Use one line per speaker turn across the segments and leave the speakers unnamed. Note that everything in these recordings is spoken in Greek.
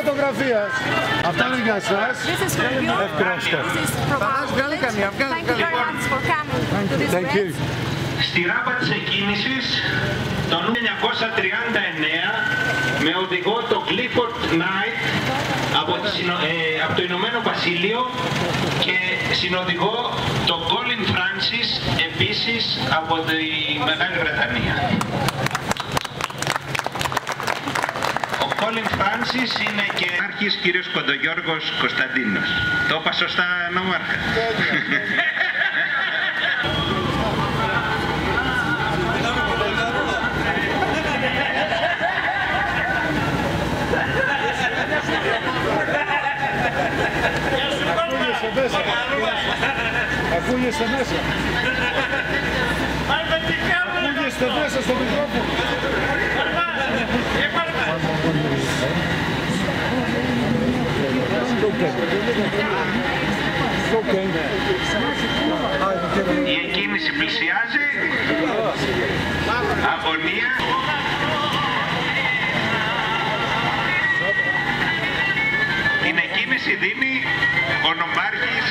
φωτογραφίας. Αυτό είναι για σας.
This is for you. This is from our village. Thank you very much for coming to this
Thank you.
event.
Στη ράμπα της εκκίνησης το 1939 με οδηγό το Clifford Knight από, τη Συνο- ε, από το Ηνωμένο Βασίλειο και συνοδηγό το Colin Francis επίσης από τη Μεγάλη Βρετανία. Ο Colin Francis είναι και άρχης κύριος Κοντογιώργος Κωνσταντίνος. Το είπα σωστά νομάρχα.
Ακούγεσαι μέσα. Ακούγεσαι μέσα. Ακούγεσαι μέσα στο μικρόφωνο.
Η εκκίνηση πλησιάζει. Αγωνία. Την εκκίνηση δίνει ο νομάρχης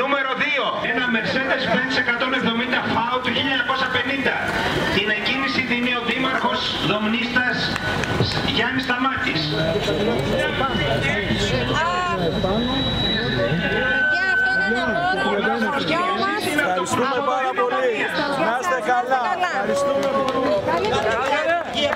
Νούμερο 2. Ένα Mercedes-Benz 170 FAU του 1950. Την εκκίνηση Γιάννης Σταμάτης.
Παιδιά, αυτό είναι ένα δώρο από το χωριό μας.
Ευχαριστούμε πάρα πολύ. Να είστε καλά. Ευχαριστούμε.
Καλή επιτυχία.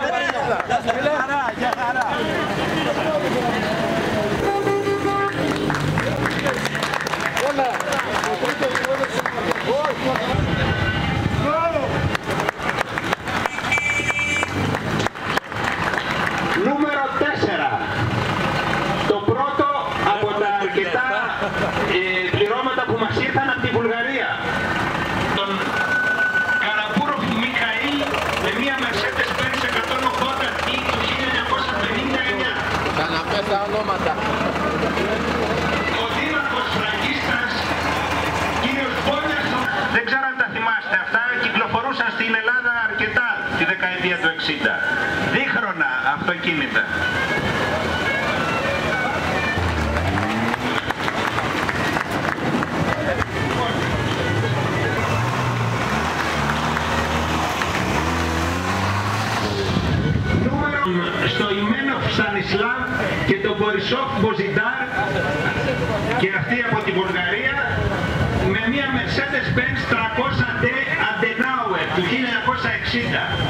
Ονόματα.
Ο δήμαρχος Φραγκίστας, κύριος Μπόνιας, δεν ξέρω αν τα θυμάστε αυτά, κυκλοφορούσαν στην Ελλάδα αρκετά τη δεκαετία του 60. Δίχρονα αυτοκίνητα. Ιμένοφ Στανισλάβ και τον Μπορισόφ Μποζιντάρ και αυτή από τη Βουλγαρία με μια Mercedes-Benz 300D Adenauer του 1960.